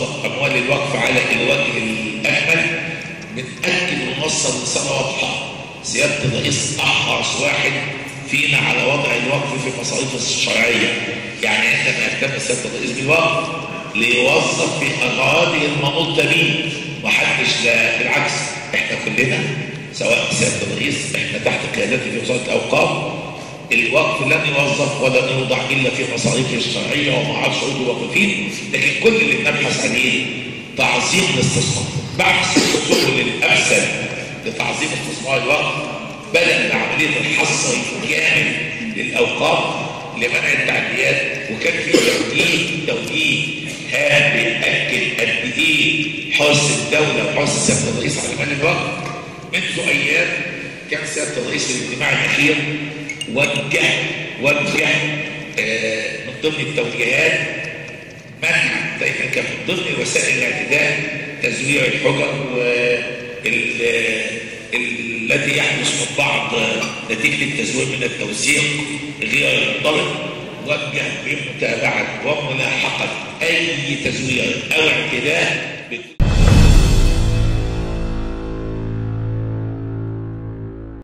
وتطبق أموال الوقف على الوجه الأكمل بتأكد ونوصل رسالة واضحة سيادة الرئيس أحرص واحد فينا على وضع الوقف في مصاريفه الشرعية. يعني إحنا بنهتم سيادة الرئيس بالوقف ليوظف في أغراضه المنوطة به محدش لا بالعكس إحنا كلنا سواء سيادة الرئيس إحنا تحت قيادته في وزارة الأوقاف الوقف لن يوظف ولن يوضع إلا في مصاريفه الشرعية ومع شروط الواقفين لكن كل اللي بنبحث عليه تعظيم الاستثمار بحث السبل الأمثل لتعظيم استثمار الوقف بدل عملية الحصر الكامل للأوقاف لمنع التعديات وكان في توجيه توجيه هام بيأكد قد إيه حرص الدولة وحرص سيادة الرئيس على مال الوقف منذ أيام كان سيادة الرئيس الاجتماع الأخير وجه وجه آه من ضمن التوجيهات منع دايما كان من ضمن وسائل الاعتداء تزوير الحجر التي يحدث من بعض نتيجة التزوير من التوثيق غير المنضبط وجه بمتابعة وملاحقة أي تزوير أو اعتداء